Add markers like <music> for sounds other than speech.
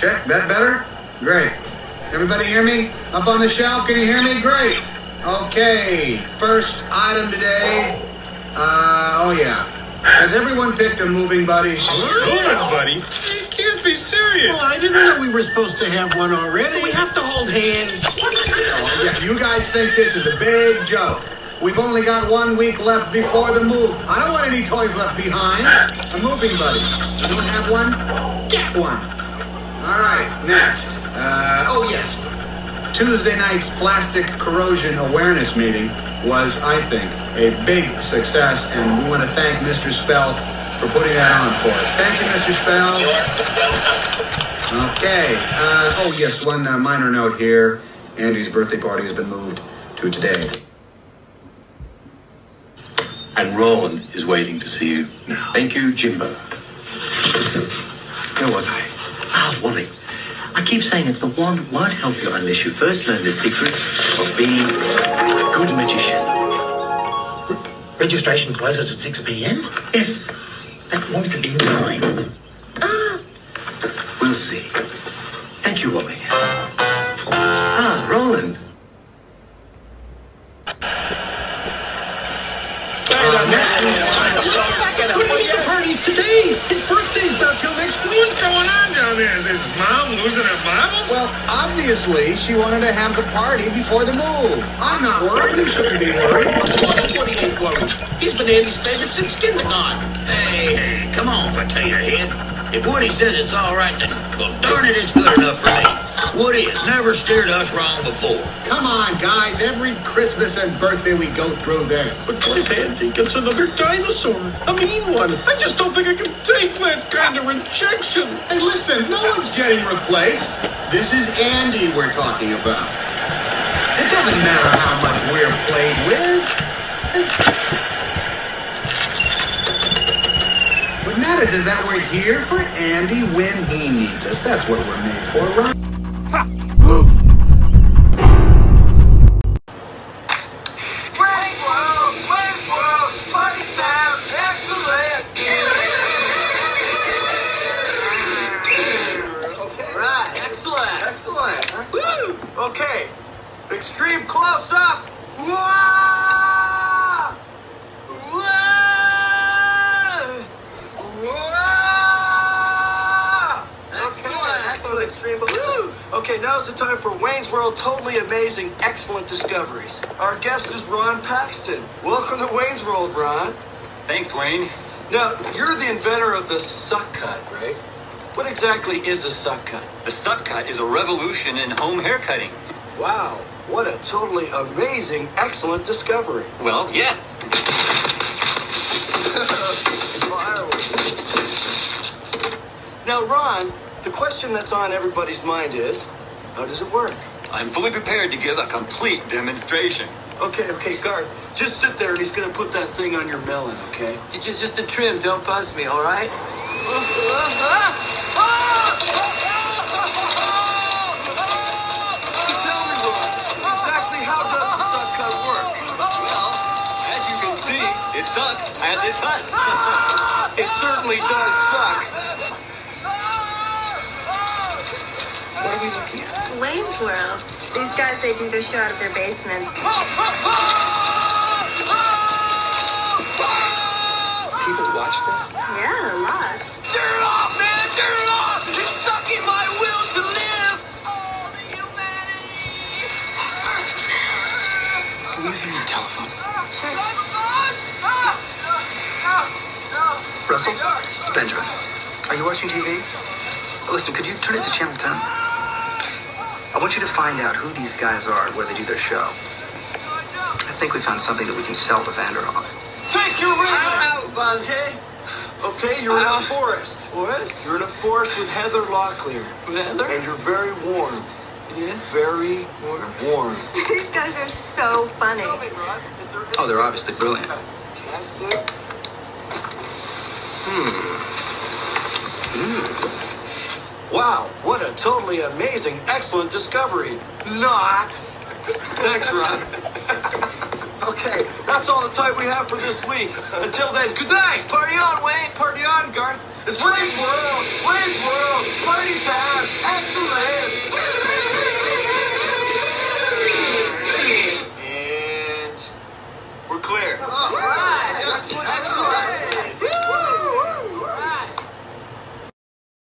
Check. That better? Great. Everybody hear me? Up on the shelf? Can you hear me? Great. Okay. First item today. Uh, oh yeah. Has everyone picked a moving buddy? Moving, buddy. You can't be serious. Well, I didn't know we were supposed to have one already. We have to hold hands. Oh, yeah, you guys think this is a big joke. We've only got one week left before the move. I don't want any toys left behind. A moving buddy. You don't have one? Get one. All right, next. Uh, oh, yes. Tuesday night's plastic corrosion awareness meeting was, I think, a big success, and we want to thank Mr. Spell for putting that on for us. Thank you, Mr. Spell. Okay. Uh, oh, yes, one uh, minor note here. Andy's birthday party has been moved to today. And Roland is waiting to see you now. Thank you, Jimbo. Where was I? Ah, Wally. I keep saying it, the wand won't help you unless you first learn the secrets of being a good magician. Registration closes at 6 p.m. Yes, that wand can be mine. Ah, we'll see. Thank you, Wally. Ah, Roland. What his mom losing her marbles? Well, obviously, she wanted to have the party before the move. I'm not worried. You shouldn't be worried. Of course Woody ain't worried. He's been Andy's favorite since kindergarten. Hey, hey, come on, potato head. If Woody says it's all right, then, well, darn it, it's good enough for me. Woody has never steered us wrong before. Come on, guys. Every Christmas and birthday we go through this. But what if Andy gets another dinosaur? A mean one. I just don't think I can take that kind of rejection. Hey, listen, no one's getting replaced. This is Andy we're talking about. It doesn't matter how much we're played with. What matters is that we're here for Andy when he needs us. That's what we're made for, right? Okay. Extreme close up. Excellent. Excellent. Extreme. Woo! Okay, now's the time for Wayne's World Totally Amazing Excellent Discoveries. Our guest is Ron Paxton. Welcome to Wayne's World, Ron. Thanks, Wayne. Now, you're the inventor of the suck cut, right? What exactly is a suck cut? The Suck Cut is a revolution in home haircutting. Wow, what a totally amazing, excellent discovery. Well, yes. Now, Ron, the question that's on everybody's mind is, how does it work? I'm fully prepared to give a complete demonstration. Okay, okay, Garth, just sit there and he's gonna put that thing on your melon, okay? Just, just a trim, don't buzz me, all right? <laughs> it sucks as it cuts. <laughs> It certainly does suck. What are we looking at? Wayne's World. These guys, they do their show out of their basement. Oh, Russell, it's Benjamin. Are you watching TV? Listen, could you turn it to Channel 10? I want you to find out who these guys are and where they do their show. I think we found something that we can sell to Vanderhoff. Take your ring! out, Bonte! Okay, you're in a forest. What? You're in a forest with Heather Locklear. Heather? And you're very warm. Yeah? Very Warm? warm. <laughs> These guys are so funny. Oh, they're obviously brilliant. Hmm. Wow, what a totally amazing, excellent discovery. Not. Thanks, Ron. okay, that's all the time we have for this week. Until then, good night. Party on, Wayne. Party on, Garth. It's Wayne's World. Wayne's World. Party time. Excellent.